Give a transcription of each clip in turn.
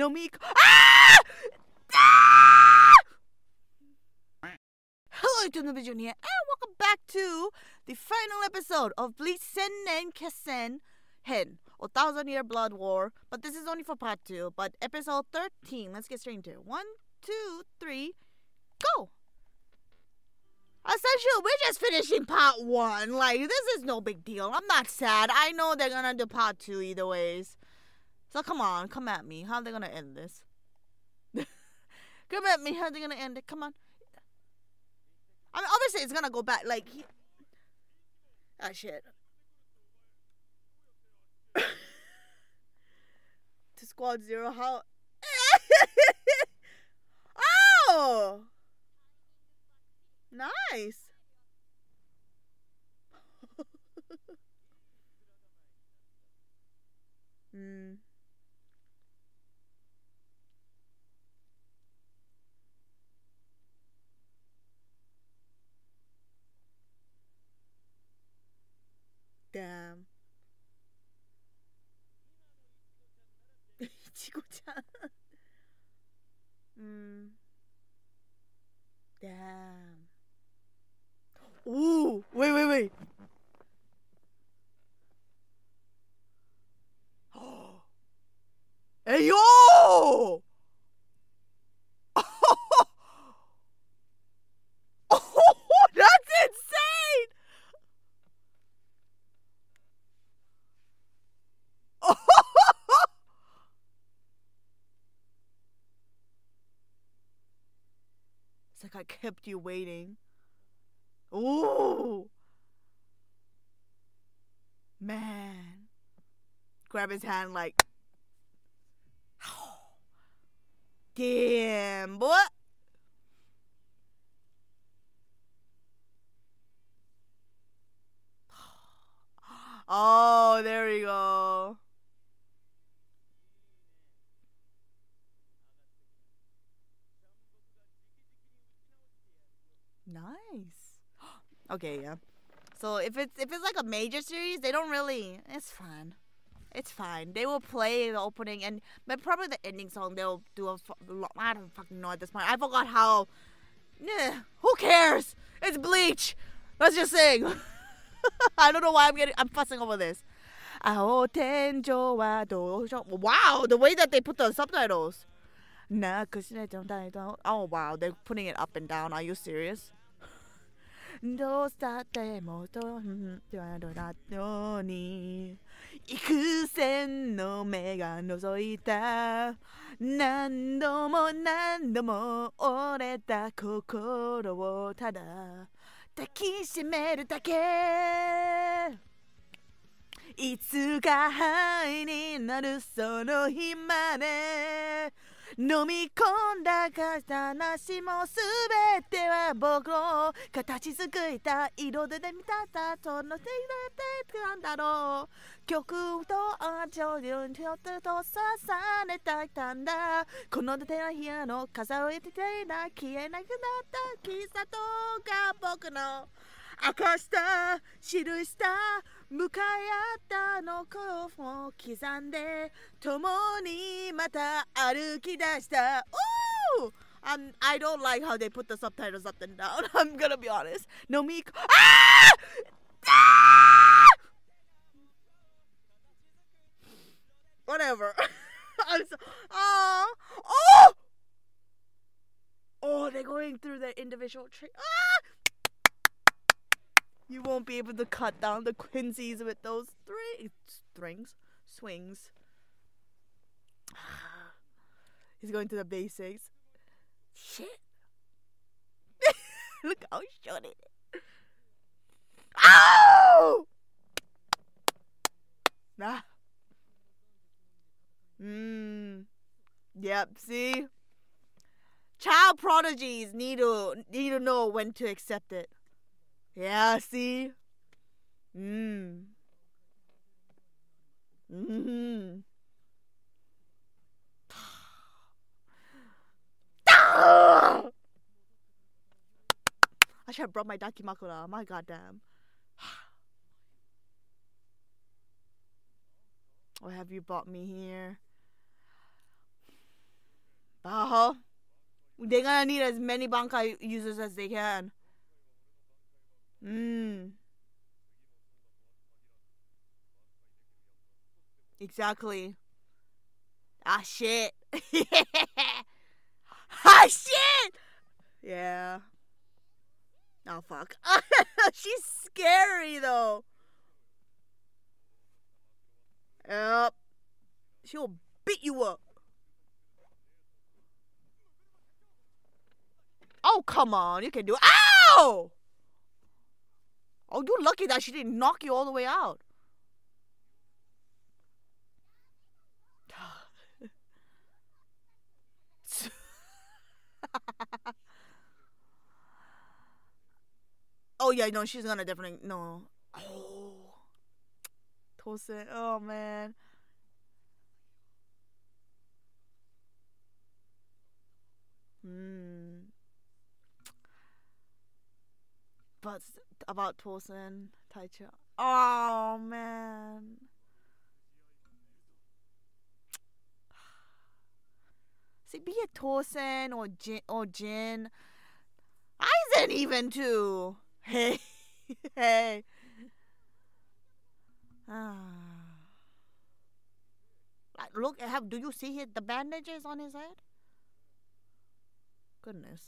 No Miko. Ah! Ah! Hello, YouTube Vision here, and welcome back to the final episode of Bleach Sennen Kessen Hen, or Thousand Year Blood War. But this is only for part two. But episode 13, let's get straight into it. One, two, three, go! Essentially, we're just finishing part one. Like, this is no big deal. I'm not sad. I know they're gonna do part two either ways. So come on, come at me. How are they gonna end this? come at me. How are they gonna end it? Come on. I mean, obviously it's gonna go back. Like, he... ah, shit. to squad zero, how? oh, nice. Hmm. 对啊，一锅，嗯，对啊。Like I kept you waiting. Ooh. Man. Grab his hand like. Damn, boy. Oh, there we go. Nice. Okay, yeah. So if it's if it's like a major series, they don't really. It's fine. It's fine. They will play the opening and but probably the ending song. They'll do a. I don't fucking know at this point. I forgot how. Nah, who cares? It's Bleach. Let's just sing. I don't know why I'm getting. I'm fussing over this. Wow, the way that they put the subtitles. Nah, Oh wow, they're putting it up and down. Are you serious? どうしたってもとんではどうだのに。幾千の目が覗いた。何度も何度も折れた心をただ抱きしめるだけ。いつか灰になるその日まで。飲み込んだ話もすべては僕を形作った色で見たさその手でなんだろう。曲と味をちょっとと刺されたんだこの手の部屋の数えていな消えなくなった喫茶とが僕の明かした記した向かい合ったあの頃を刻んで共にまた歩き出した Ooh! Um, I don't like how they put the subtitles up and down. I'm gonna be honest. No me. Ah! Ah! Whatever. I'm so. Oh! Oh! Oh, they're going through their individual tree. Ah! You won't be able to cut down the quincies with those three strings, swings. He's going to the basics. Shit. Look how short it is. Ow! Nah. Mmm. Yep, see? Child prodigies need to need to know when to accept it. Yeah, see? Mmm. Mmm. I should have brought my Dakimakura. My goddamn. What have you brought me here? huh? They're gonna need as many Bankai users as they can. Hmm. Exactly. Ah shit. ah shit. Yeah. Oh fuck. She's scary though. Yep. She'll beat you up. Oh come on, you can do it. Ow! Oh, you're lucky that she didn't knock you all the way out. oh yeah, no, she's gonna definitely no. Oh, Tousen. Oh man. Hmm. But about Tousen, Taichi. Oh man. See, be it Tousen or Jin or Jin. Aizen even too. Hey, hey. Ah. Look, have do you see his, the bandages on his head? Goodness.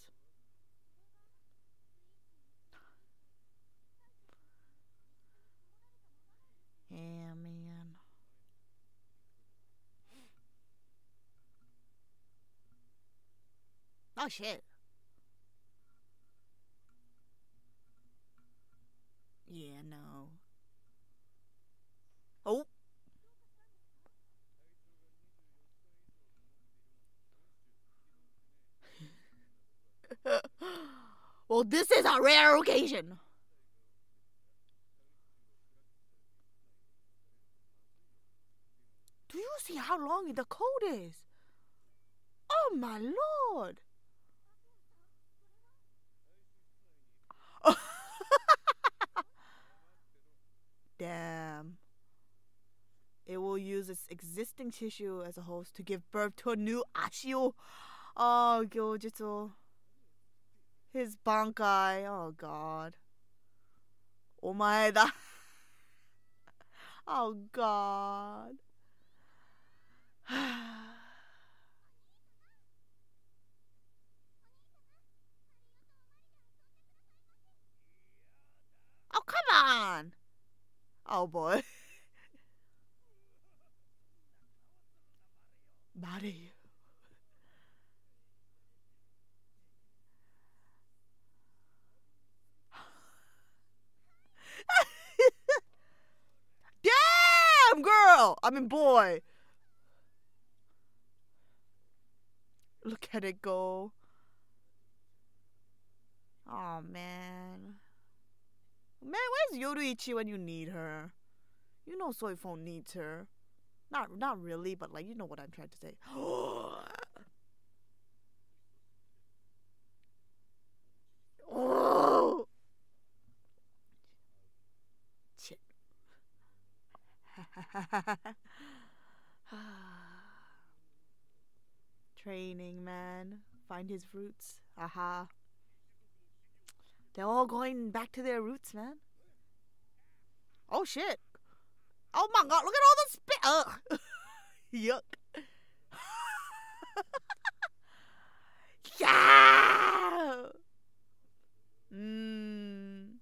Yeah, man. Oh shit. Yeah, no. Oh. well, this is a rare occasion. Do you see how long the code is? Oh my lord! Damn. It will use its existing tissue as a host to give birth to a new Ashio. Oh, Gyojutsu. His bankai. Oh, God. Omaeda. oh, God. oh, come on. Oh, boy. Body. Damn, girl. I mean, boy. Look at it go. Oh, man. Man, where's Yoruichi when you need her? You know Soifon needs her. Not not really, but like you know what I'm trying to say. oh. Training man. Find his roots. Aha. They're all going back to their roots, man. Oh shit. Oh my god, look at all the spit. Ugh. Yuck. yeah. Mm.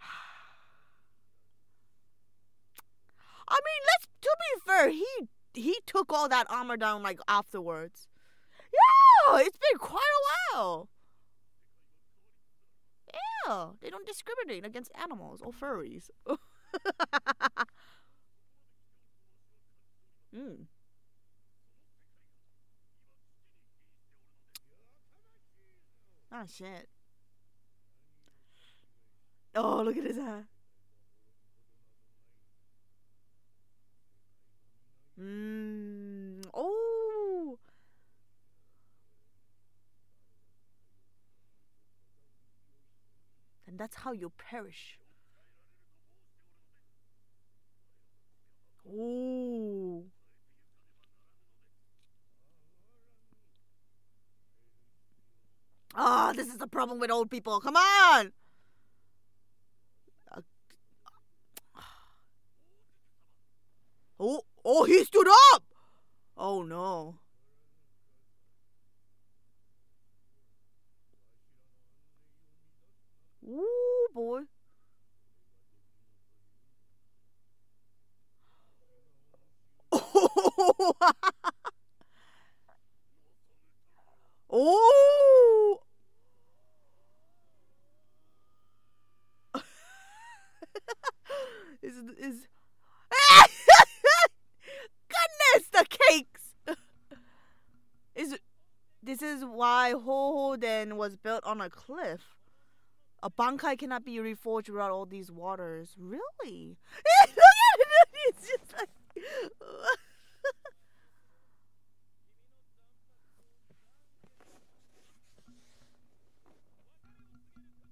I mean, let's to be fair, he he took all that armor down like afterwards. Yeah, it's been quite a while. Yeah, they don't discriminate against animals or furries. mm. Oh shit. Oh, look at his eye. Mmm. and that's how you perish. Ooh. Ah, oh, this is the problem with old people. Come on. Uh, oh, oh, he stood up. Oh no. Ooh, boy. Oh. is is goodness the cakes is this is why Hohoden was built on a cliff. A bankai cannot be reforged without all these waters. Really? It's just like.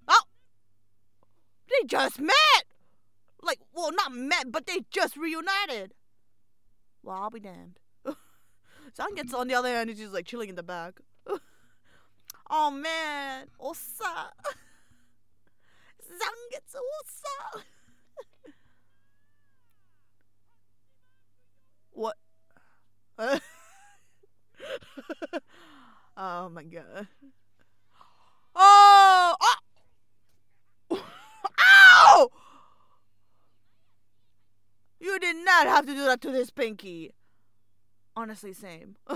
oh! They just met! Like, well, not met, but they just reunited. Well, I'll be damned. gets on the other hand, he's just like chilling in the back. oh man, Osa. gets Osa. what? oh my god. Oh! oh! Ow! You did not have to do that to this pinky. Honestly, same.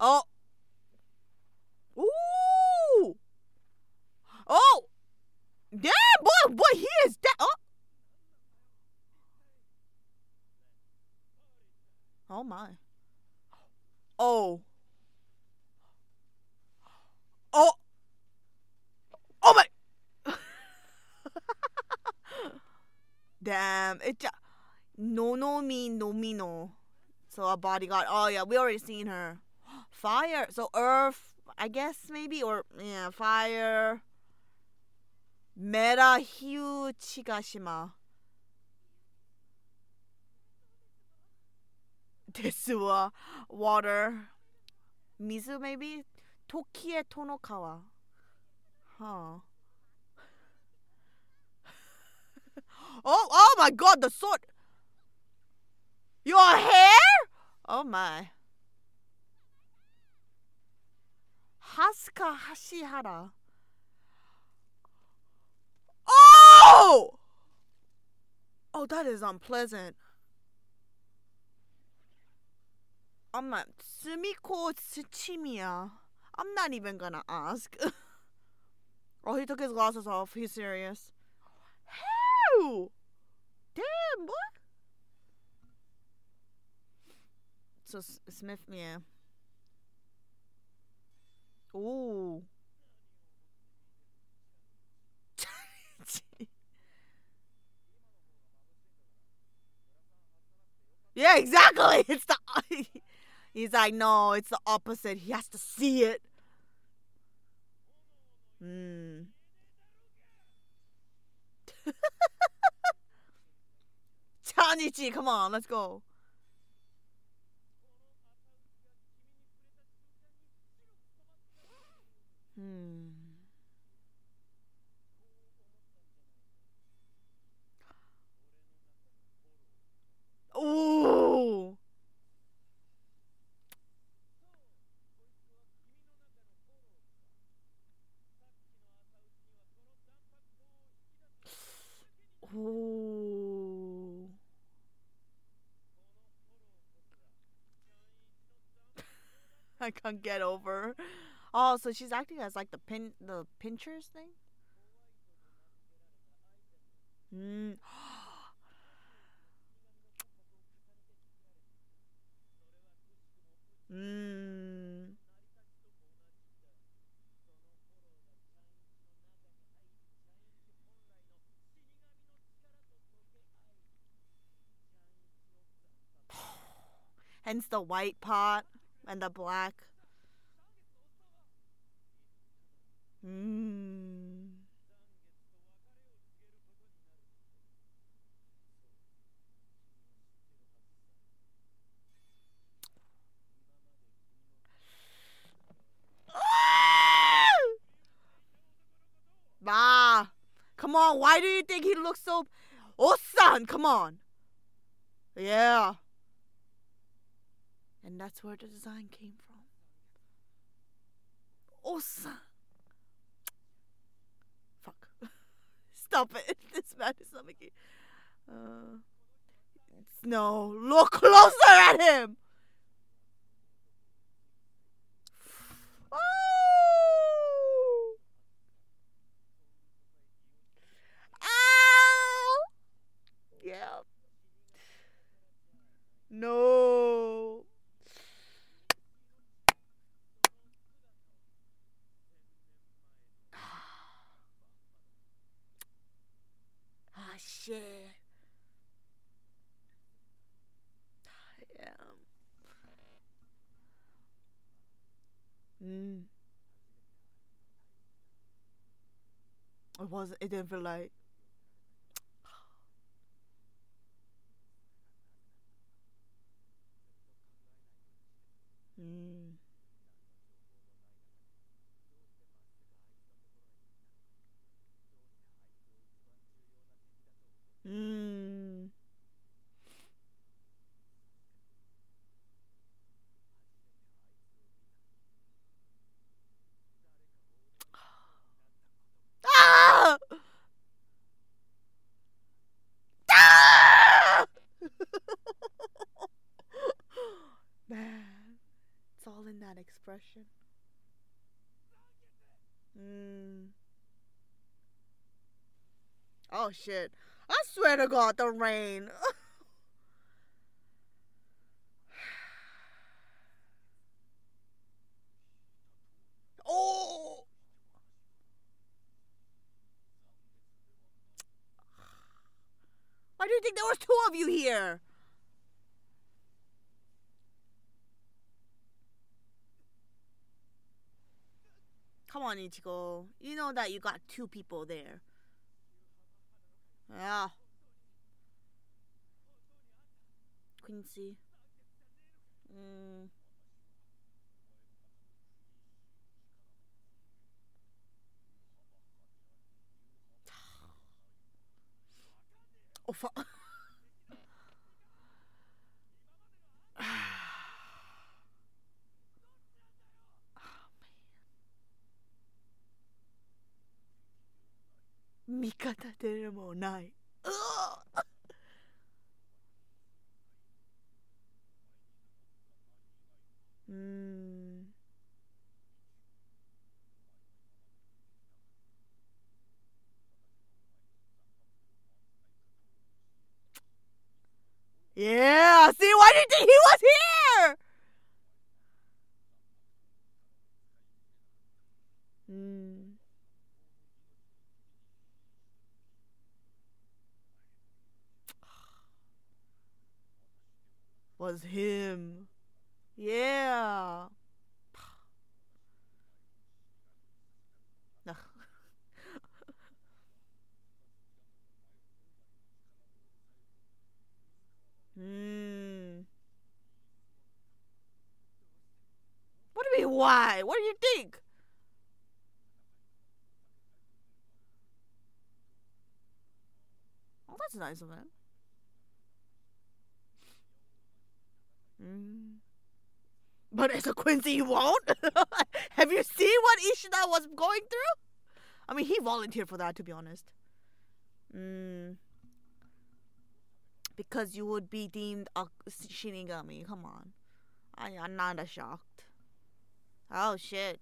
oh. Ooh. Oh. Damn, boy, boy, he is dead. Oh. Oh my. Oh. Oh. Oh my. Damn. It. No, no, me, no, me, no. So a bodyguard. Oh, yeah, we already seen her. Fire. So Earth, I guess, maybe? Or, yeah, fire. Mera Hyu Chigashima. Tetsuwa, water, Mizu maybe, Tokie Tonokawa. Huh. oh, oh my god, the sword! Your hair? Oh my. Hasuka Hashihara. Oh! Oh, that is unpleasant. I'm not Sumiko Tsuchimiya. I'm not even gonna ask. oh, he took his glasses off. He's serious. How? Damn, boy. So Smith, yeah. Ooh. yeah, exactly. It's the He's like, no, it's the opposite. He has to see it. Hmm. Chanichi, come on, let's go. Hmm. Ooh. Ooh. I can't get over. Oh, so she's acting as like the pin the pinchers thing? Mm. mm. hence the white pot and the black. Mm. Ah! Come on, why do you think he looks so... Oh, son, come on. Yeah. And that's where the design came from. Osan. Fuck. Stop it. This man is not making. Uh, no, look closer at him. Oh! Ow! Yeah. No. Ah, shit. Yeah. Mm. It was. It didn't feel like. Mm. Mm. Ah! Ah! Man, it's all in that expression. Mm. Oh shit. I swear to God, the rain. oh! Why do you think there was two of you here? Come on, Ichigo. You know that you got two people there. Ya Quincy. 味方でもない。うわうーん。Yeah, see, why do you think he was here? Was him. Yeah. Hmm. What do you mean, why? What do you think? Oh, that's nice of him. Mm. But as a Quincy, you won't? Have you seen what Ishida was going through? I mean, he volunteered for that, to be honest. Mm. Because you would be deemed a Shinigami. Come on. I, I'm not shocked. Oh, shit.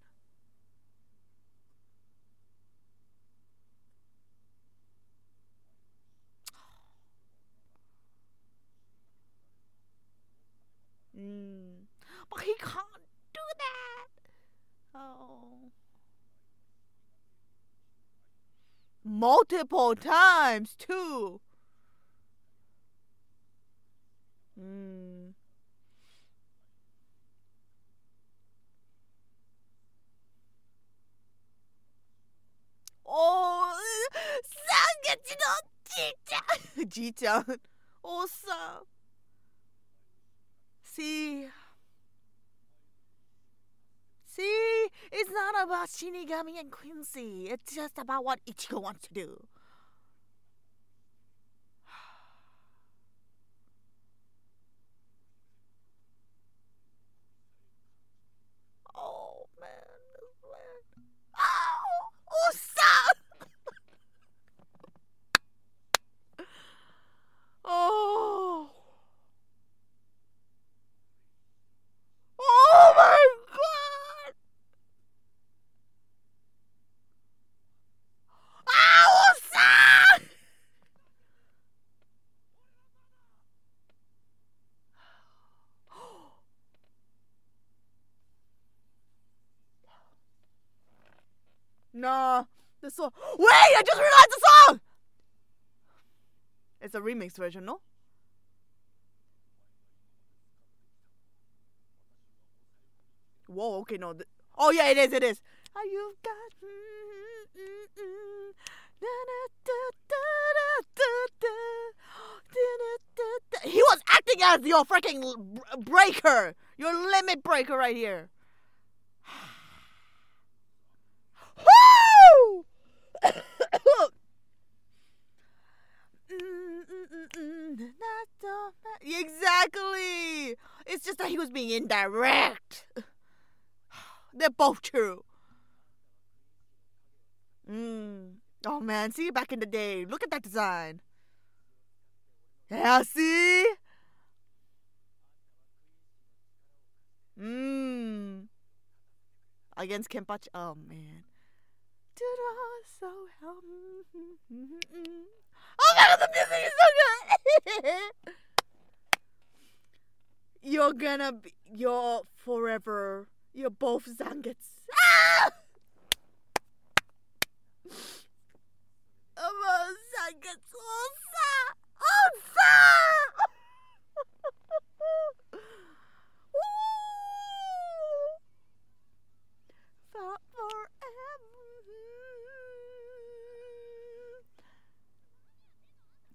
Mm. But he can't do that. Oh. Multiple times, too. Mm. Oh, Sangachi no Ji-chan. Ji-chan. Oh, awesome. See, see, it's not about Shinigami and Quincy. It's just about what Ichigo wants to do. song. Wait, I just realized the song! It's a remix version, no? Whoa, okay, no. oh, yeah, it is, it is. Oh, you've got. He was acting as your freaking breaker, your limit breaker right here. Exactly. It's just that he was being indirect. They're both true. Mm. Oh man, see back in the day. Look at that design. Yeah, see? Mmm. Against Kenpachi. Oh man. Did I so help? Mm-hmm, mm-hmm, mm-hmm. Oh my god, the music is so good. you're gonna be. You're forever. You're both Zangetsu. Ah! I'm a Zangetsu. Osa! Osa! Woo! For forever.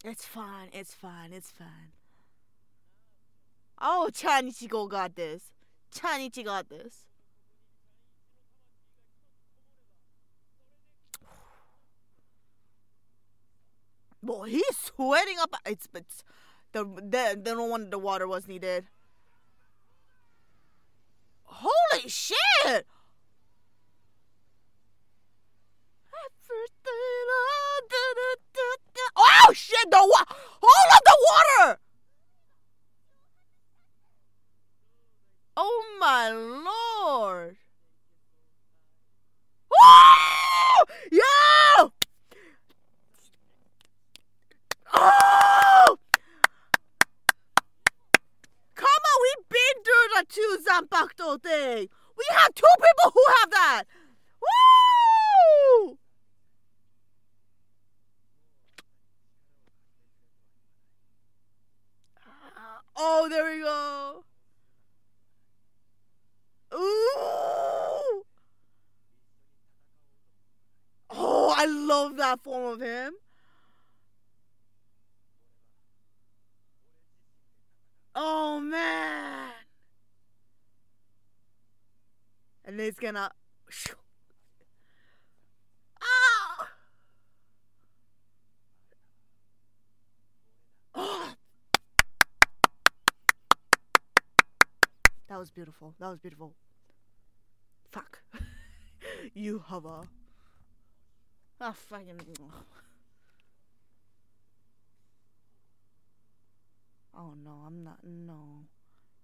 It's fine. It's fine. It's fine. Oh, Chanichigo got this. Chanichi got this. Boy, he's sweating up. It's it's the the the no wonder the water was needed. Holy shit! the water. All of the water. Gonna. Ah! Oh! That was beautiful. That was beautiful. Fuck. you hover. Ah, fucking. Oh no, I'm not. No,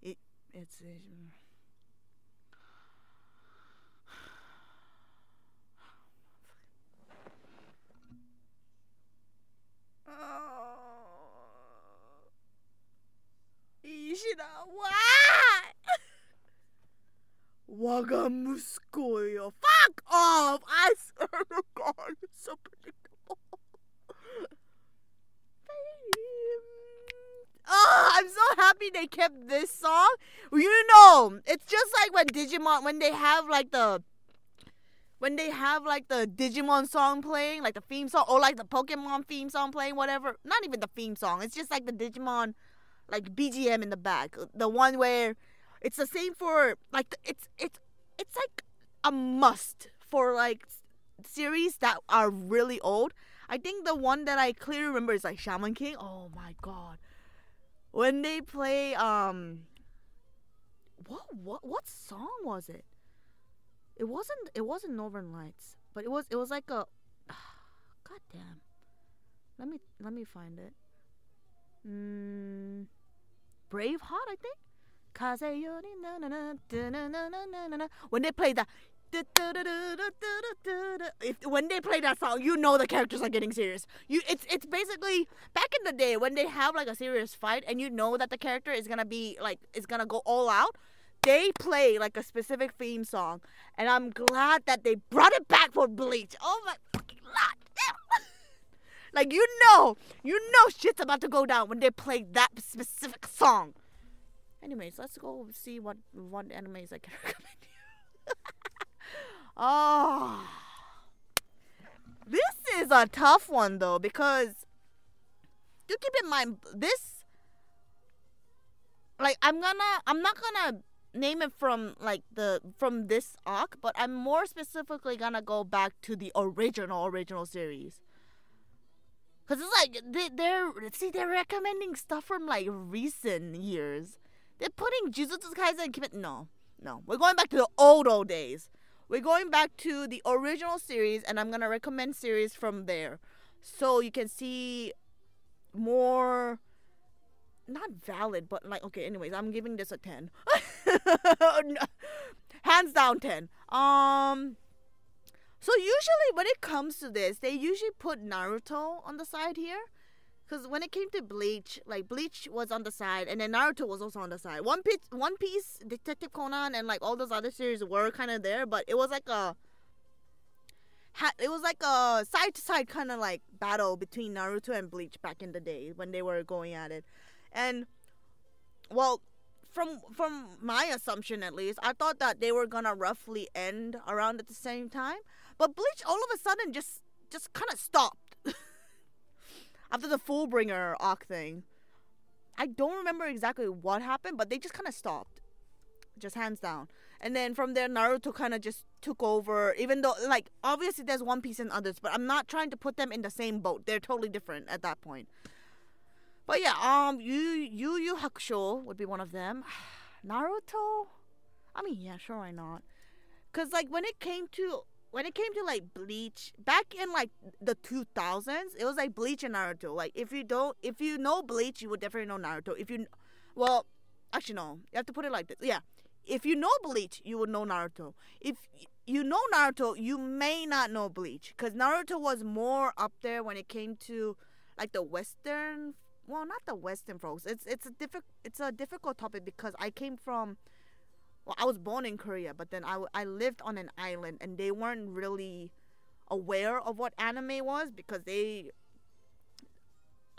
it it's. it- Oh. Ishida, why? Wagamuscoyo. Fuck off! I swear to God, it's so predictable. Oh, I'm so happy they kept this song. You know, it's just like when Digimon, when they have like the when they have like the Digimon song playing, like the theme song, or like the Pokemon theme song playing, whatever. Not even the theme song. It's just like the Digimon, like BGM in the back. The one where it's the same for like it's it's it's like a must for like series that are really old. I think the one that I clearly remember is like Shaman King. Oh my god. When they play um what what what song was it? It wasn't. It wasn't Northern Lights, but it was. It was like a. God damn. Let me let me find it. Mm, Braveheart, I think. When they play that, if, when they play that song, you know the characters are getting serious. You, it's it's basically back in the day when they have like a serious fight, and you know that the character is gonna be like is gonna go all out they play like a specific theme song, and I'm glad that they brought it back for Bleach. Oh my fucking god! like you know, you know shit's about to go down when they play that specific song. Anyways, let's go see what what animes I can recommend you. oh, this is a tough one though because do keep in mind this. Like I'm gonna, I'm not gonna name it from like the from this arc, but I'm more specifically gonna go back to the original original series. Cause it's like they, they're see they're recommending stuff from like recent years. They're putting Jujutsu Kaisen Kimetsu. No, no, we're going back to the old old days. We're going back to the original series, and I'm gonna recommend series from there, so you can see more. Not valid, but like okay. Anyways, I'm giving this a ten. Hands down, ten. Um. So usually when it comes to this, they usually put Naruto on the side here. Because when it came to Bleach, like Bleach was on the side, and then Naruto was also on the side. One Piece, One Piece, Detective Conan, and like all those other series were kind of there, but it was like a, it was like a side to side kind of like battle between Naruto and Bleach back in the day when they were going at it, and well, from from my assumption at least, I thought that they were gonna roughly end around at the same time, but Bleach all of a sudden just just kind of stopped after the Fullbringer arc thing. I don't remember exactly what happened, but they just kind of stopped, just hands down. And then from there, Naruto kind of just took over. Even though, like, obviously there's One Piece and others, but I'm not trying to put them in the same boat. They're totally different at that point. But yeah, um, Yu Yu Yu Hakusho would be one of them. Naruto, I mean, yeah, sure, why not? Cause like when it came to when it came to like Bleach back in like the 2000s, it was like Bleach and Naruto. Like if you don't, if you know Bleach, you would definitely know Naruto. If you, well, actually no, you have to put it like this. Yeah, if you know Bleach, you would know Naruto. If you know Naruto, you may not know Bleach because Naruto was more up there when it came to like the Western. Well, not the Western folks. It's it's a difficult it's a difficult topic because I came from well, I was born in Korea, but then I, I lived on an island and they weren't really aware of what anime was because they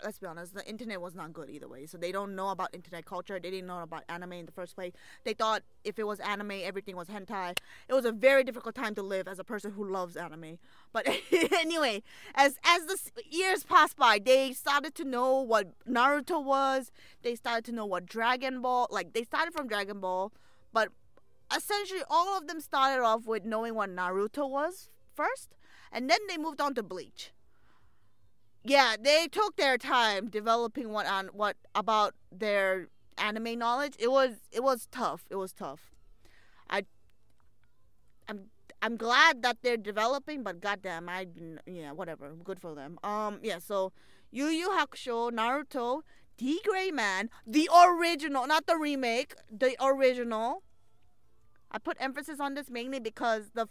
let's be honest, the internet was not good either way. So they don't know about internet culture. They didn't know about anime in the first place. They thought if it was anime, everything was hentai. It was a very difficult time to live as a person who loves anime. But anyway, as as the years passed by, they started to know what Naruto was. They started to know what Dragon Ball. Like they started from Dragon Ball, but essentially all of them started off with knowing what Naruto was first, and then they moved on to Bleach. Yeah, they took their time developing what on what about their anime knowledge. It was it was tough. It was tough. I I'm I'm glad that they're developing, but goddamn, I yeah whatever. Good for them. Um yeah, so Yu Yu Hakusho, Naruto, D Gray Man, the original, not the remake, the original. I put emphasis on this mainly because the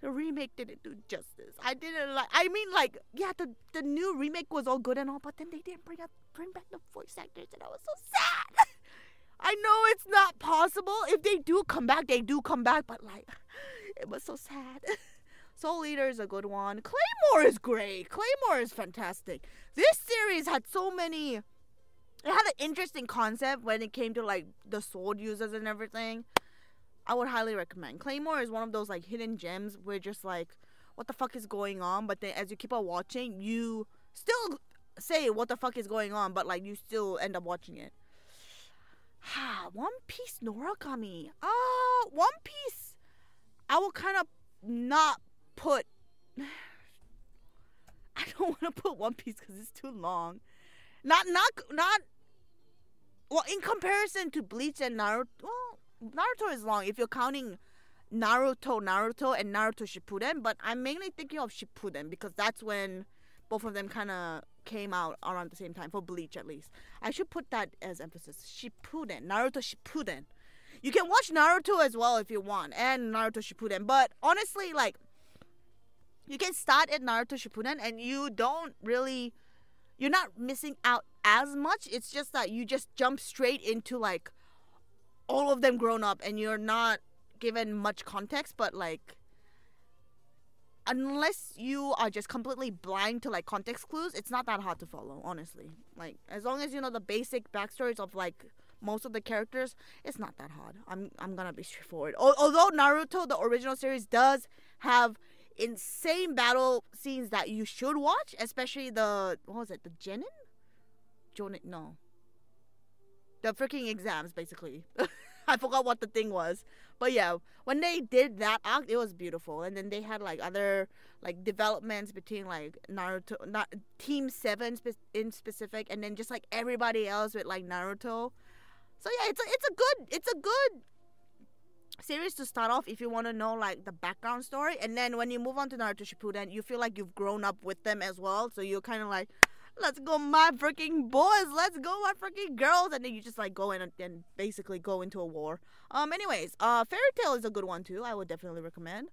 the remake didn't do justice. I didn't like. I mean, like, yeah, the the new remake was all good and all, but then they didn't bring up bring back the voice actors, and I was so sad. I know it's not possible. If they do come back, they do come back, but like, it was so sad. Soul Eater is a good one. Claymore is great. Claymore is fantastic. This series had so many it had an interesting concept when it came to like the sword users and everything. I would highly recommend. Claymore is one of those like hidden gems where just like what the fuck is going on, but then as you keep on watching, you still say what the fuck is going on, but like you still end up watching it. Ha, One Piece Noragami. Ah, uh, One Piece. I will kind of not put. I don't want to put One Piece because it's too long. Not not not. Well, in comparison to Bleach and Naruto, well, Naruto is long if you're counting Naruto, Naruto, and Naruto Shippuden. But I'm mainly thinking of Shippuden because that's when both of them kind of came out around the same time for Bleach at least. I should put that as emphasis. Shippuden, Naruto Shippuden. You can watch Naruto as well if you want, and Naruto Shippuden. But honestly, like, you can start at Naruto Shippuden, and you don't really you're not missing out as much. It's just that you just jump straight into like all of them grown up and you're not given much context, but like unless you are just completely blind to like context clues, it's not that hard to follow, honestly. Like as long as you know the basic backstories of like most of the characters, it's not that hard. I'm I'm gonna be straightforward. although Naruto, the original series, does have insane battle scenes that you should watch, especially the what was it, the Genin? Jonin? No. The freaking exams, basically. I forgot what the thing was. But yeah, when they did that arc, it was beautiful. And then they had like other like developments between like Naruto, not Team Seven spe- in specific, and then just like everybody else with like Naruto. So yeah, it's a it's a good it's a good series to start off if you want to know like the background story, and then when you move on to Naruto Shippuden, you feel like you've grown up with them as well. So you're kind of like, let's go my freaking boys, let's go my freaking girls, and then you just like go in and, and basically go into a war. Um, anyways, uh, Fairy Tail is a good one too. I would definitely recommend.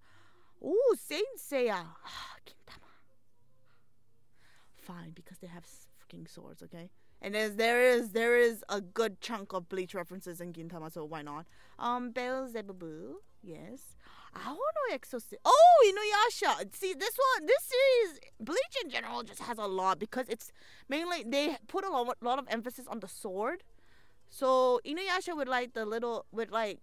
Ooh, Saint Seiya. Fine, because they have freaking swords, okay. And there's, there is there is a good chunk of Bleach references in Gintama, so why not? Um, Beelzebub, yes. I want to exorcist. Oh, Inuyasha. See, this one, this series, Bleach in general just has a lot because it's mainly they put a lot, lot of emphasis on the sword. So Inuyasha would like the little with like.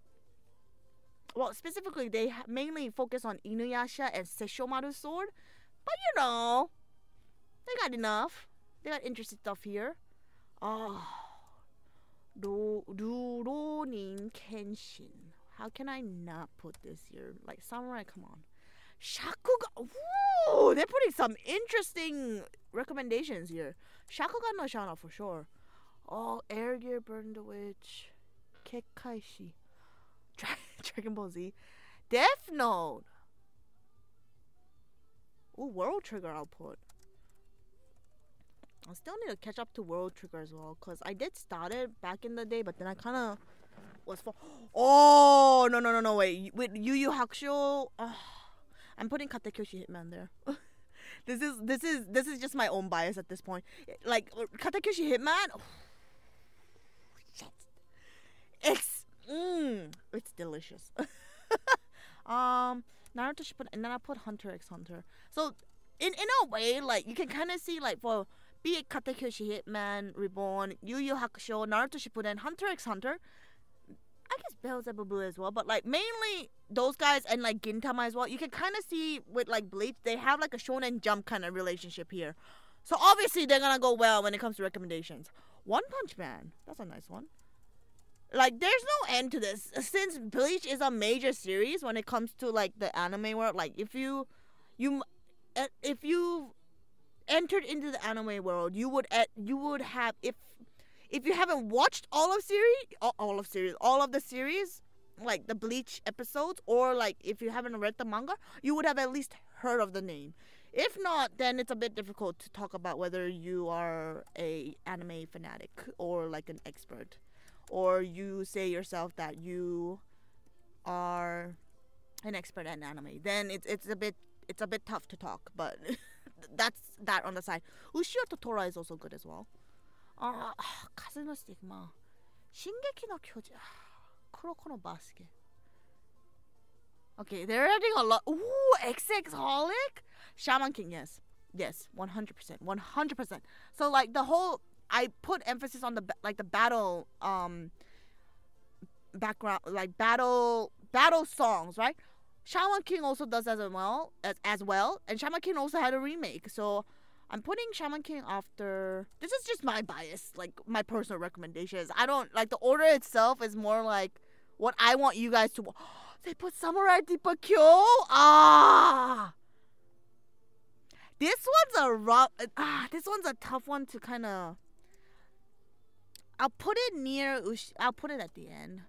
Well, specifically, they mainly focus on Inuyasha and Sesshomaru's sword, but you know, they got enough. They got interesting stuff here. Oh, Do Rurouni Kenshin. How can I not put this here? Like samurai, come on. Shakugan. Woo! They're putting some interesting recommendations here. Shakugan no Shana for sure. Oh, Air Gear, Burn the Witch, Kekkaishi, Dragon Ball Z, Death Note. Ooh, World Trigger I'll. I still need to catch up to World Trigger as well, cause I did start it back in the day, but then I kind of was for. Oh no no no no wait with Yu Yu Hakusho. Uh, I'm putting Katekyoshi Hitman there. this is this is this is just my own bias at this point. Like Katekyoshi Hitman. Oh, shit. It's mm, it's delicious. um, Naruto Shippuden, and then I put Hunter x Hunter. So in in a way, like you can kind of see like for be it Katekyoshi Hitman Reborn, Yu Yu Hakusho, Naruto Shippuden, Hunter x Hunter I guess Beelzebub as well, but like mainly those guys and like Gintama as well. You can kind of see with like Bleach, they have like a Shonen Jump kind of relationship here. So obviously they're gonna go well when it comes to recommendations. One Punch Man, that's a nice one. Like there's no end to this since Bleach is a major series when it comes to like the anime world. Like if you, you, eh, if you entered into the anime world, you would eh, you would have if if you haven't watched all of series, all of series, all of the series, like the Bleach episodes, or like if you haven't read the manga, you would have at least heard of the name. If not, then it's a bit difficult to talk about whether you are a anime fanatic or like an expert, or you say yourself that you are an expert in anime. Then it's it's a bit it's a bit tough to talk, but that's that on the side. Ushio to Tora is also good as well. ああ風のスティックマン進撃の巨人黒子のバスケ Okay, they're adding a lot. Ooh, XX Holic? Shaman King, yes. Yes, 100%. 100%. So, like, the whole. I put emphasis on the, like, the battle, um, background, like, battle, battle songs, right? Shaman King also does as well, as, as well. And Shaman King also had a remake. So, I'm putting Shaman King after. This is just my bias, like my personal recommendations. I don't like the order itself is more like what I want you guys to. they put Samurai Deeper Kyo. Ah. This one's a rough. Ah, this one's a tough one to kind of. I'll put it near. Ush, I'll put it at the end.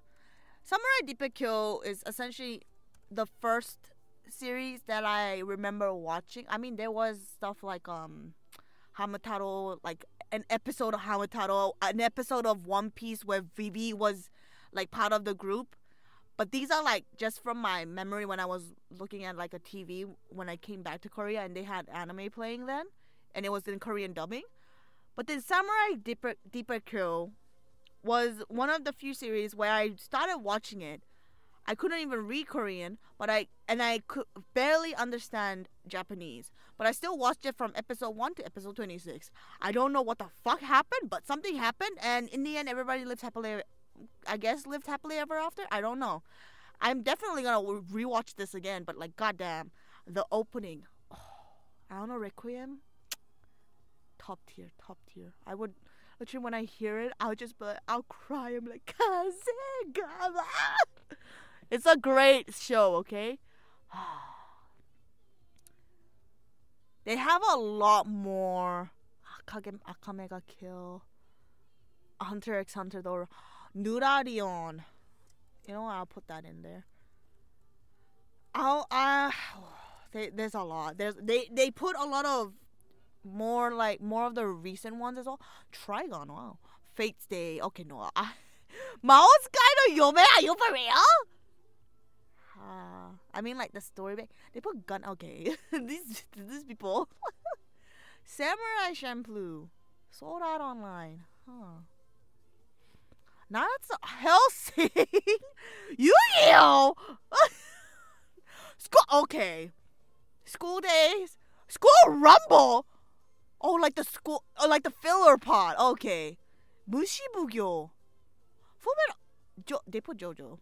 Samurai Deeper Kyo is essentially the first series that I remember watching. I mean, there was stuff like um, Hamataro, like an episode of Hamataro, an episode of One Piece where Vivi was like part of the group. But these are like just from my memory when I was looking at like a TV when I came back to Korea and they had anime playing then, and it was in Korean dubbing. But then Samurai Deeper Deeper Kyo was one of the few series where I started watching it. I couldn't even read Korean, but I and I could barely understand Japanese. But I still watched it from episode 1 to episode 26. I don't know what the fuck happened, but something happened and in the end everybody lives happily I guess lived happily ever after. I don't know. I'm definitely going to rewatch this again, but like goddamn, the opening. Oh, I don't know Requiem. Top tier, top tier. I would literally when I hear it, I'll just be I'll cry. I'm like, it's a great show, okay? they have a lot more Akage, Akame ga Kill, Hunter x Hunter, or Nurarihyon. You know what? I'll put that in there. I'll, uh, they, there's a lot. There's they they put a lot of more like more of the recent ones as well. Trigun, wow. Fate's Day. Okay, no. I, Mao's kind of yome. Are you for real? I mean, like the story. They put gun. Okay, these these people. Samurai Champloo Sold out online. Huh. Now Not Hellsing. Yu-Gi-Oh. School. Okay. School days. School Rumble. Oh, like the school, oh, like the filler pot. Okay. Mushibugyo. Fullmetal. Jo- they put JoJo.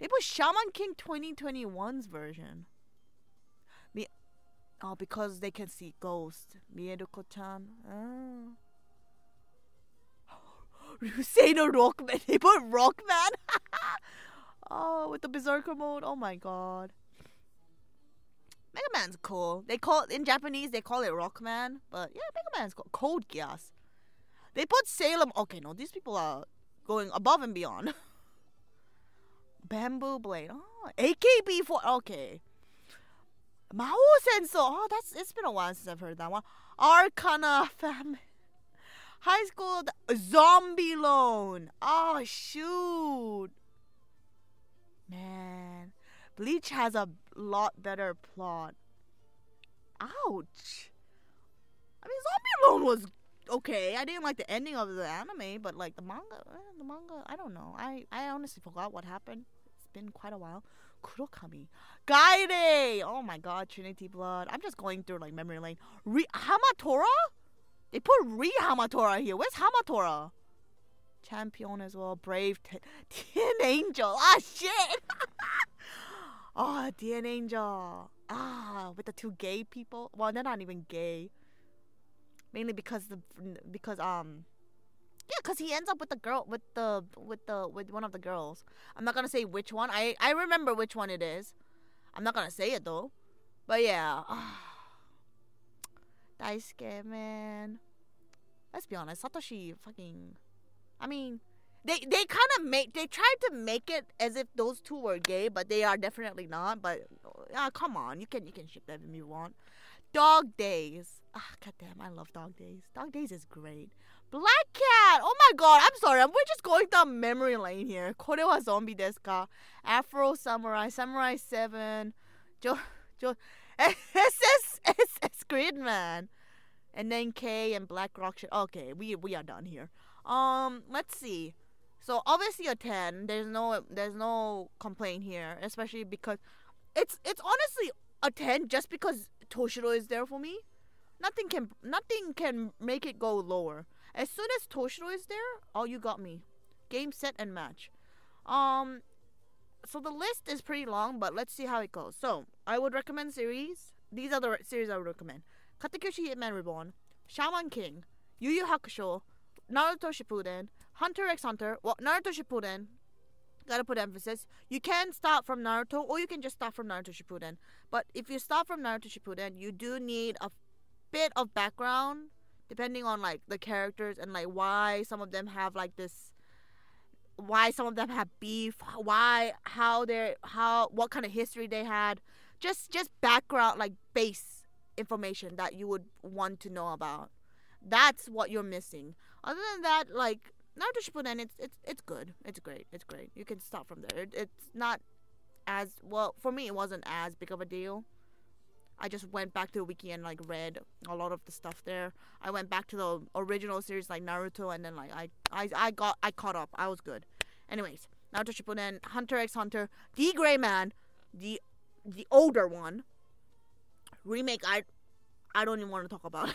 They put Shaman King 2021's version. Oh, because they can see ghosts. Mieruko-chan. Oh. Ryusei no Rockman. They put Rockman. oh, with the Berserker mode. Oh my god. Mega Man's cool. They call in Japanese they call it Rockman, but yeah, Mega Man's cool. Code Geass. They put Salem. Okay, no, these people are going above and beyond. Bamboo Blade. Oh, AKB4. Okay. Mao Senso. Oh, that's it's been a while since I've heard that one. Arcana Family. High School Zombie Loan. Oh shoot. Man. Bleach has a lot better plot. Ouch. I mean Zombie Loan was okay. I didn't like the ending of the anime, but like the manga, eh, the manga, I don't know. I I honestly forgot what happened. Been quite a while. Kurokami, Gaide. Oh my God, Trinity Blood. I'm just going through like memory lane. Re- Hamatora. They put Re Hamatora here. Where's Hamatora? Champion as well. Brave t- Tien Angel. Ah shit. oh, D.N.Angel. Ah, with the two gay people. Well, they're not even gay. Mainly because the because um yeah, cause he ends up with the girl with the with the with one of the girls. I'm not gonna say which one. I I remember which one it is. I'm not gonna say it though. But yeah. Daisuke, man. Let's be honest, Satoshi fucking. I mean, they they kind of make they tried to make it as if those two were gay, but they are definitely not. But uh, come on, you can you can ship them if you want. Dog Days. Ah, goddamn, I love Dog Days. Dog Days is great. Black Cat. Oh my god, I'm sorry. We're just going down memory lane here. Korewa Zombie desu ka? Afro Samurai, Samurai 7, Jo Jo SS SS Gridman. And then K and Black Rock shit. Okay, we we are done here. Um, let's see. So obviously a 10. There's no there's no complaint here, especially because it's it's honestly a 10 just because Toshiro is there for me. Nothing can nothing can make it go lower. As soon as Toshiro is there, oh you got me. Game set and match. Um so the list is pretty long, but let's see how it goes. So I would recommend series. These are the series I would recommend. Katekyoshi Hitman Reborn, Shaman King, Yu Yu Hakusho, Naruto Shippuden, Hunter x Hunter. Well, Naruto Shippuden. Gotta put emphasis. You can start from Naruto, or you can just start from Naruto Shippuden. But if you start from Naruto Shippuden, you do need a bit of background, depending on like the characters and like why some of them have like this why some of them have beef, why how they're how what kind of history they had. Just just background like base information that you would want to know about. That's what you're missing. Other than that, like Naruto Shippuden, it's it's it's good. It's great. It's great. You can start from there. It, it's not as well for me. It wasn't as big of a deal. I just went back to the wiki and like read a lot of the stuff there. I went back to the original series like Naruto and then like I I, I got I caught up. I was good. Anyways, Naruto Shippuden, Hunter x Hunter, D.Gray-man, the the older one remake. I I don't even want to talk about it.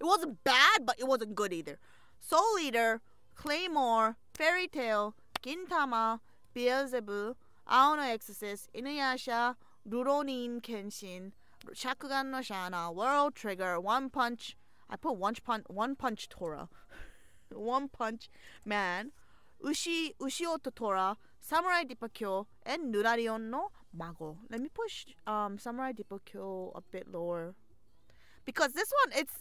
it wasn't bad, but it wasn't good either. Soul Eater, Claymore, Fairy Tail, Gintama, Beelzebub, Ao no Exorcist, Inuyasha, Rurouni Kenshin, Shakugan no Shana, World Trigger, One Punch. I put One Punch, One Punch Tora, One Punch Man, Ushi Ushio Tora, Samurai Deeper and Nurarihyon no Mago. Let me push um Samurai Deeper a bit lower because this one it's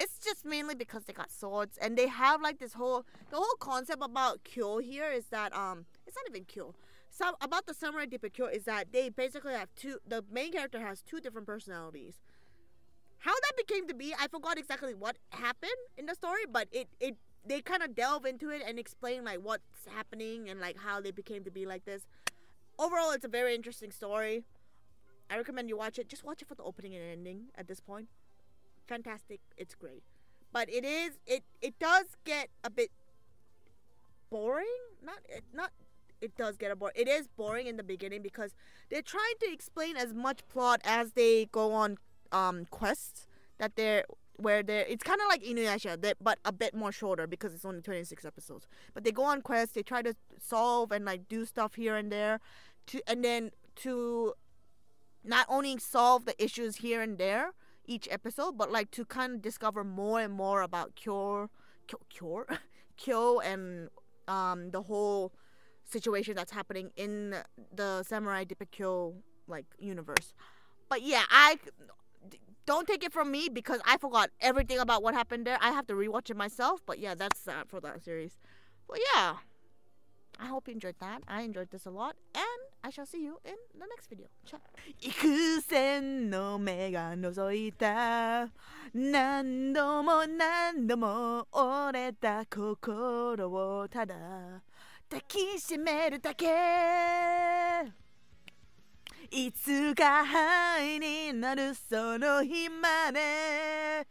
it's just mainly because they got swords and they have like this whole the whole concept about Kyo here is that um it's not even Kyo. Some about the samurai Deeper Kyo is that they basically have two the main character has two different personalities. How that became to be, I forgot exactly what happened in the story, but it it they kind of delve into it and explain like what's happening and like how they became to be like this. Overall, it's a very interesting story. I recommend you watch it. Just watch it for the opening and ending at this point. Fantastic. It's great. But it is it it does get a bit boring. Not it not it does get a boring. It is boring in the beginning because they're trying to explain as much plot as they go on um quests that they're where they're it's kind of like Inuyasha, but a bit more shorter because it's only 26 episodes. But they go on quests, they try to solve and like do stuff here and there, to and then to not only solve the issues here and there each episode, but like to kind of discover more and more about Cure, Cure, Cure, Kyo, and um the whole situation that's happening in the Samurai Deeper like universe. But yeah, I don't take it from me because I forgot everything about what happened there. I have to rewatch it myself. But yeah, that's that for that series. Well, yeah. I hope you enjoyed that. I enjoyed this a lot. And I shall see you in the next video. Ciao. 幾千の目が覗いた何度も何度も折れた心をただ抱きしめるだけいつか灰になるその日まで